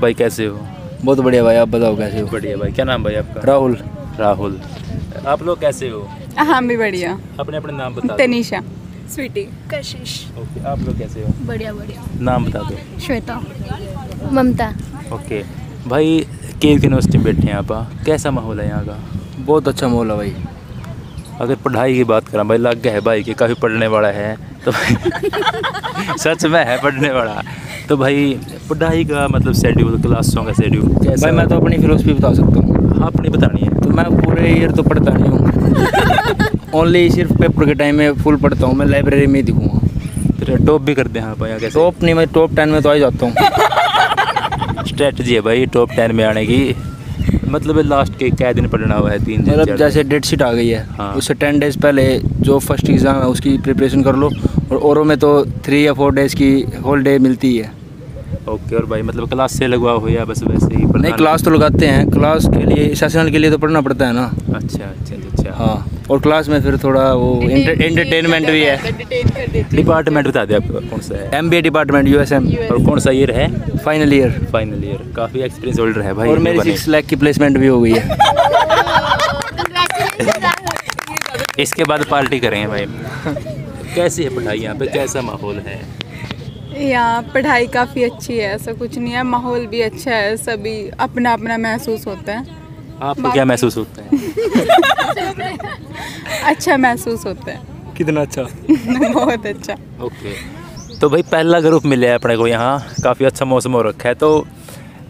भाई कैसे हो? बहुत बढ़िया भाई आप बताओ कैसे हो? बढ़िया भाई क्या नाम भाई आपका? राहुल। राहुल। आप लोग कैसे हो? हम भी बढ़िया। अपने अपने नाम बता दो। तनीषा। स्वीटी। कशिश। ओके आप लोग कैसे हो? बढ़िया बढ़िया। नाम बता दो। श्वेता। ममता। ओके। भाई केव यूनिवर्सिटी में बैठे हैं आप हाँ? कैसा माहौल है यहाँ का? बहुत अच्छा माहौल है भाई। अगर पढ़ाई की बात करें भाई लग गया है भाई कि काफ़ी पढ़ने वाला है तो सच में है पढ़ने वाला। तो भाई पढ़ाई का मतलब शेड्यूल क्लासों का शेड्यूल भाई मैं तो अपनी फिलोसफी बता सकता हूँ। हाँ अपनी बतानी है। तो मैं पूरे ईयर तो पढ़ता नहीं हूँ। ओनली सिर्फ़ पेपर के टाइम में फुल पढ़ता हूँ मैं लाइब्रेरी में ही दिखूँगा। फिर टॉप भी करते हैं आप यहाँ कैसे टॉप नहीं मैं टॉप टेन में तो आ ही जाता हूँ। स्ट्रेटजी है भाई टॉप टेन में आने की। मतलब लास्ट के क्या दिन पढ़ना हुआ है तीन दिन मतलब जैसे डेट शीट आ गई है हाँ। उससे टेन डेज़ पहले जो फ़र्स्ट एग्ज़ाम है उसकी प्रिपरेशन कर लो और औरों में तो थ्री या फोर डेज़ की होल डे मिलती है। ओके और भाई मतलब क्लास से लगवा हो या बस वैसे ही नहीं क्लास तो लगाते हैं। क्लास के लिए सेशनल के लिए तो पढ़ना पड़ता है ना। अच्छा अच्छा अच्छा। हाँ और क्लास में फिर थोड़ा वो एंटरटेनमेंट भी है। डिपार्टमेंट बता दे आपका कौन सा है? M B A department U S M और कौन सा ईयर है? फाइनल ईयर फाइनल ईयर काफ़ी एक्सपीरियंस होल्डर है भाई और मेरी सिक्स लाख की प्लेसमेंट भी हो गई है। इसके बाद पार्टी करेंगे भाई। कैसी है पढ़ाई यहाँ पे? कैसा माहौल है? यहाँ पढ़ाई काफ़ी अच्छी है ऐसा कुछ नहीं है। माहौल भी अच्छा है सभी अपना अपना महसूस होता है। आपको क्या महसूस होता है? अच्छा महसूस होता है। कितना अच्छा? बहुत अच्छा। ओके। तो भाई पहला ग्रुप मिला है अपने को यहाँ। काफ़ी अच्छा मौसम हो रखा है। तो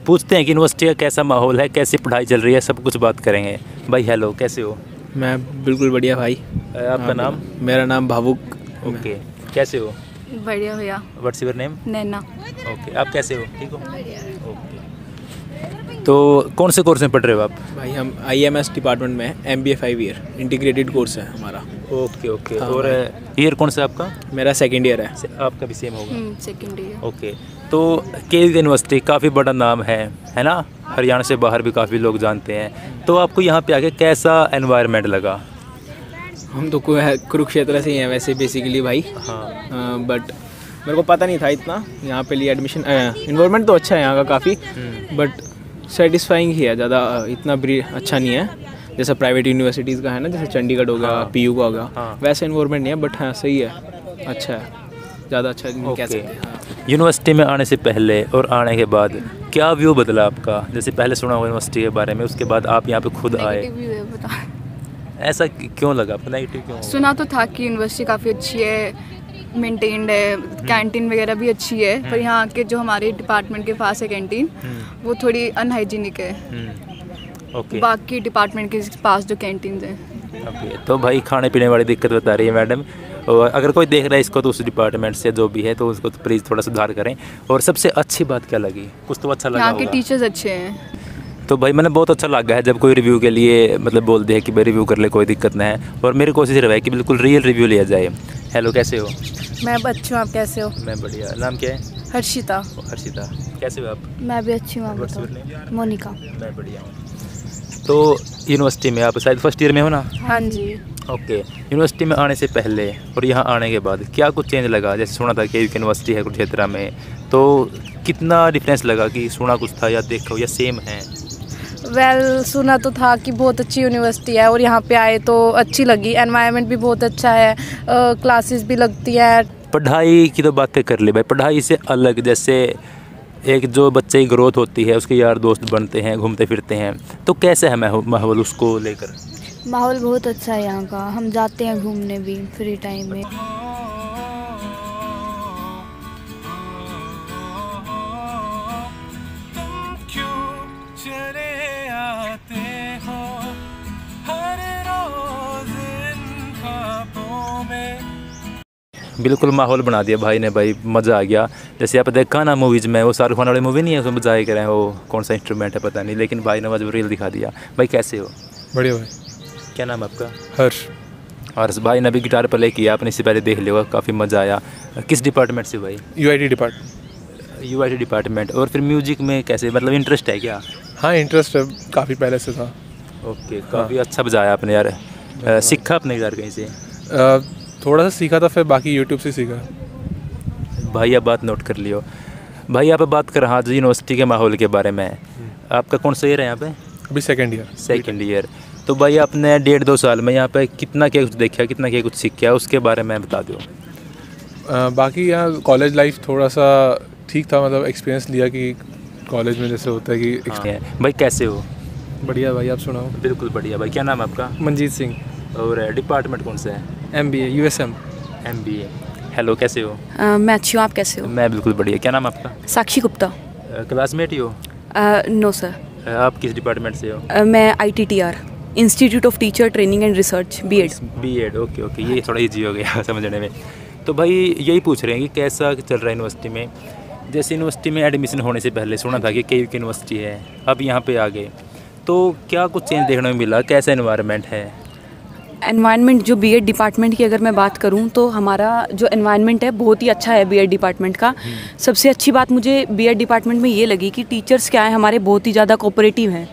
पूछते हैं कि यूनिवर्सिटी का कैसा माहौल है? कैसी पढ़ाई चल रही है? सब कुछ बात करेंगे। भाई हेलो कैसे हो? मैं बिल्कुल बढ़िया भाई। आपका नाम? मेरा नाम भावुक ओके। कैसे हो? बढ़िया भैया। What's your name Naina. Okay आप कैसे हो? ठीक हो? ओके। तो कौन से कोर्स में पढ़ रहे हो आप? भाई हम आई एम एस डिपार्टमेंट में M B A five year integrated course है हमारा। Okay okay. हाँ और ईयर कौन सा आपका? मेरा सेकेंड ईयर है। से- आपका भी सेम होगा। Second year okay. तो के यूनिवर्सिटी काफ़ी बड़ा नाम है है ना? हरियाणा से बाहर भी काफ़ी लोग जानते हैं। तो आपको यहाँ पे आके कैसा एनवायरनमेंट लगा? हम तो कुरुक्षेत्र से ही हैं वैसे बेसिकली भाई। हाँ। बट मेरे को पता नहीं था इतना। यहाँ पे लिए एडमिशन इन्वायरमेंट तो अच्छा है यहाँ का काफ़ी बट सेटिस्फाइंग ही है ज़्यादा इतना ब्री अच्छा नहीं है। जैसा प्राइवेट यूनिवर्सिटीज़ का है ना जैसे चंडीगढ़ हो गया हाँ। पी का हो गया हाँ। वैसा इन्वायरमेंट नहीं है बट हाँ सही है। अच्छा है। ज़्यादा अच्छा नहीं कह सकते हाँ। यूनिवर्सिटी में आने से पहले और आने के बाद क्या व्यू बदला आपका? जैसे पहले सुना होगा यूनिवर्सिटी के बारे में उसके बाद आप यहाँ पे खुद आए नेगेटिव व्यू है बता ऐसा क्यों लगा? नेगेटिव क्यों सुना तो था कि यूनिवर्सिटी काफ़ी अच्छी है मेंटेन्ड है कैंटीन वगैरह भी अच्छी है पर यहाँ के जो हमारे डिपार्टमेंट के पास है कैंटीन वो थोड़ी अनहाइजीनिक है। हम्म, ओके बाकी डिपार्टमेंट के पास जो कैंटीन हैं। ओके तो भाई खाने पीने वाली दिक्कत बता रही है मैडम और अगर कोई देख रहा है इसको तो उस डिपार्टमेंट से जो भी है तो उसको तो प्लीज़ थोड़ा सुधार करें। और सबसे अच्छी बात क्या लगी? कुछ तो अच्छा लगा यहाँ के टीचर्स अच्छे हैं। तो भाई मैंने बहुत अच्छा लगा है जब कोई रिव्यू के लिए मतलब बोल दे कि भाई रिव्यू कर ले कोई दिक्कत ना है। और मेरी कोशिश रहे कि बिल्कुल रियल रिव्यू लिया जाए। हेलो कैसे हो? मैं अच्छी हूँ आप कैसे हो? मैं बढ़िया। नाम क्या है? हर्षिता। हर्षिता। कैसे हो आप? मैं भी अच्छी हूँ? मोनिका। मैं बढ़िया हूँ। तो यूनिवर्सिटी में आप शायद फ़र्स्ट ईयर में हो ना? हाँ जी। ओके यूनिवर्सिटी में आने से पहले और यहाँ आने के बाद क्या कुछ चेंज लगा? जैसे सुना था कि यूनिवर्सिटी है कुरुक्षेत्र में। तो कितना डिफरेंस लगा कि सुना कुछ था या देखो या सेम है? वेल well, सुना तो था कि बहुत अच्छी यूनिवर्सिटी है और यहाँ पे आए तो अच्छी लगी। एनवायरनमेंट भी बहुत अच्छा है क्लासेस भी लगती है। पढ़ाई की तो बातें कर ली भाई। पढ़ाई से अलग जैसे एक जो बच्चे की ग्रोथ होती है उसके यार दोस्त बनते हैं घूमते फिरते हैं। तो कैसे है माहौल उसको लेकर? माहौल बहुत अच्छा है यहाँ का। हम जाते हैं घूमने भी फ्री टाइम में। बिल्कुल माहौल बना दिया भाई ने भाई मज़ा आ गया। जैसे आप देखा ना मूवीज़ में वो शाहरुख खान वाली मूवी नहीं है उसमें बजाए करें वो कौन सा इंस्ट्रूमेंट है पता नहीं लेकिन भाई ने मजबूर रियल दिखा दिया। भाई कैसे हो? बढ़िया भाई। क्या नाम है आपका? हर्ष। और भाई ने अभी गिटार प्ले किया आपने इससे पहले देख लिया काफ़ी मज़ा आया। किस डिपार्टमेंट से भाई? U I T department U department और फिर म्यूज़िक में कैसे मतलब इंटरेस्ट है क्या? हाँ इंटरेस्ट है काफ़ी पहले से था। ओके काफ़ी अच्छा बजाया आपने यार। सीखा आपने यार कहीं से? थोड़ा सा सीखा था फिर बाकी यूट्यूब से सीखा। भाई आप बात नोट कर लियो। भाई आप बात कर रहा यूनिवर्सिटी के माहौल के बारे में। आपका कौन सा ईयर है यहाँ पे? अभी सेकेंड ईयर सेकंड ईयर तो भाई आपने डेढ़ दो साल में यहाँ पे कितना क्या कुछ देखा कितना क्या कुछ सीखा उसके बारे में बता दो। बाकी यहाँ कॉलेज लाइफ थोड़ा सा ठीक था मतलब एक्सपीरियंस लिया कि कॉलेज में जैसे होता है कि हाँ। भाई कैसे हो? बढ़िया भाई आप सुनाओ। बिल्कुल बढ़िया। भाई क्या नाम है आपका? मंजीत सिंह। और डिपार्टमेंट कौन सा है? M B A U S M M B A hello कैसे हो? अ, मैं अच्छी हूँ आप कैसे हो? मैं बिल्कुल बढ़िया। क्या नाम है आपका? साक्षी गुप्ता। क्लासमेट ही हो? नो सर आप किस डिपार्टमेंट से हो? अ, मैं I T T R institute of teacher training and research B Ed B Ed okay okay ये थोड़ा ईजी हो गया समझने में। तो भाई यही पूछ रहे हैं कि कैसा चल रहा है यूनिवर्सिटी में? जैसे यूनिवर्सिटी में एडमिशन होने से पहले सुना था कि कई यूनिवर्सिटी है। अब यहाँ पे आ गए। तो क्या कुछ चेंज देखने में मिला? कैसा इन्वायरमेंट है? एनवायरनमेंट जो बीएड डिपार्टमेंट की अगर मैं बात करूँ तो हमारा जो एनवायरनमेंट है बहुत ही अच्छा है बीएड डिपार्टमेंट का। सबसे अच्छी बात मुझे बीएड डिपार्टमेंट में ये लगी कि टीचर्स क्या है हमारे बहुत ही ज़्यादा कोऑपरेटिव हैं।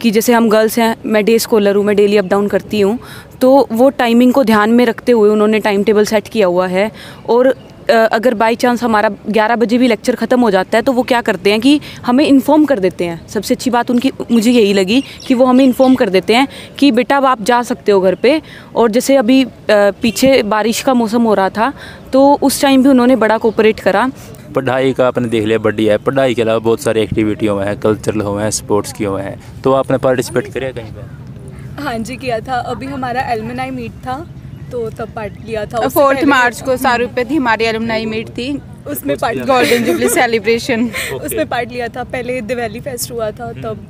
कि जैसे हम गर्ल्स हैं मैं डे स्कॉलर हूँ मैं डेली अप डाउन करती हूँ तो वो टाइमिंग को ध्यान में रखते हुए उन्होंने टाइम टेबल सेट किया हुआ है। और अगर बाई चांस हमारा 11 बजे भी लेक्चर ख़त्म हो जाता है तो वो क्या करते हैं कि हमें इन्फॉर्म कर देते हैं। सबसे अच्छी बात उनकी मुझे यही लगी कि वो हमें इन्फॉर्म कर देते हैं कि बेटा अब आप जा सकते हो घर पे। और जैसे अभी पीछे बारिश का मौसम हो रहा था तो उस टाइम भी उन्होंने बड़ा कोऑपरेट करा। पढ़ाई का आपने देख लिया बढ़िया है। पढ़ाई के अलावा बहुत सारी एक्टिविटी हुए हैं कल्चरल हुए हैं स्पोर्ट्स की हुए हैं। तो आपने पार्टिसिपेट किया कहीं पे? हाँ जी किया था। अभी हमारा एलमनाई मीट था। तो तब पार्ट लिया था। फोर्थ मार्च को सारू पे थी हमारी एलुमनाई मीट थी। उसमें पार्ट गोल्डन जुबली सेलिब्रेशन उसमें पार्ट लिया था। पहले दिवाली फेस्ट हुआ था तब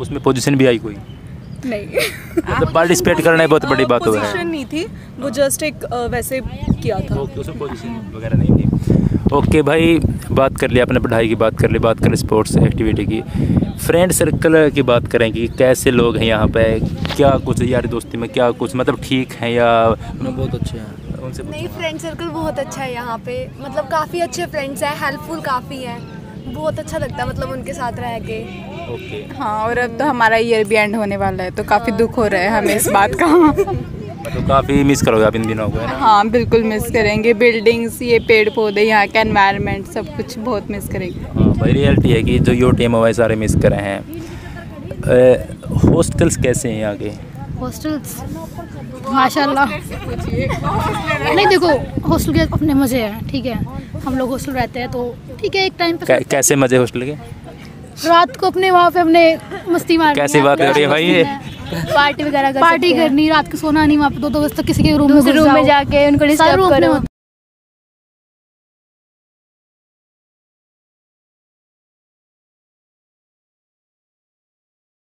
उसमें पोजीशन भी आई कोई? नहीं। मतलब पार्टिसिपेट करना बहुत बड़ी बात हो पोजीशन नहीं थी वो जस्ट एक वैसे किया था। ओके उसमें पोजीशन वगैरह नहीं ओके भाई बात कर लिया अपने पढ़ाई की बात कर ली बात करें स्पोर्ट्स एक्टिविटी की। फ्रेंड सर्कल की बात करें कि कैसे लोग हैं यहाँ पे? क्या कुछ यारी दोस्ती में क्या कुछ मतलब ठीक हैं या बहुत अच्छे हैं। उनसे नहीं फ्रेंड सर्कल बहुत अच्छा है यहाँ पे। मतलब काफ़ी अच्छे फ्रेंड्स हैं हेल्पफुल काफ़ी हैं। बहुत अच्छा लगता है मतलब उनके साथ रह के। ओके। हाँ और अब तो हमारा ईयर भी एंड होने वाला है तो काफ़ी दुख हो रहा है हमें इस बात का। मतलब काफ़ी मिस करोगे आप इन दिनों को है ना? हाँ बिल्कुल मिस करेंगे। बिल्डिंग्स ये पेड़ पौधे यहाँ का एनवायरनमेंट सब कुछ बहुत मिस करेंगे। हाँ भाई रियलिटी है कि जो यो टीम हुआ है सारे मिस करे हैं। हॉस्टल्स कैसे हैं यहाँ के? हॉस्टल्स माशाल्लाह। नहीं देखो हॉस्टल के अपने मज़े हैं ठीक है। हम लोग हॉस्टल रहते हैं तो ठीक है एक टाइम पे कै, कैसे मज़े हॉस्टल के? रात को अपने वहाँ पे हमने मस्ती मारनी कैसी बात हो रही है भाई? ये? पार्टी वगैरह पार्टी करनी रात को सोना नहीं वहाँ पे दो दो बजे तक किसी के रूम में रूम में जाके उनको डिस्टर्ब करो।